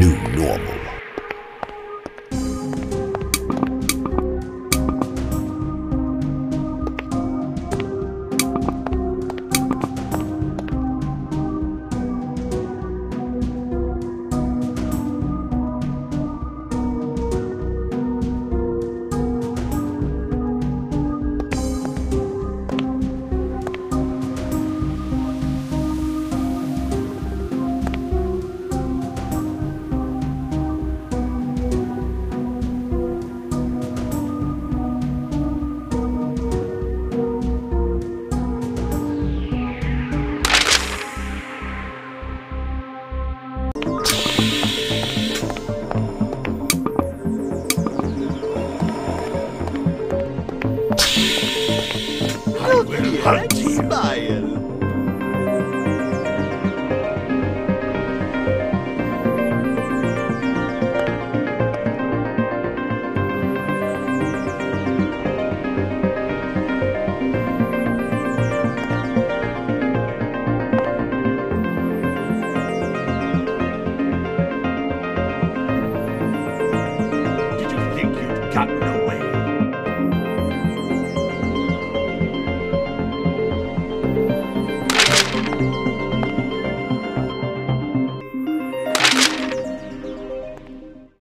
new normal. Halt. Did you think you'd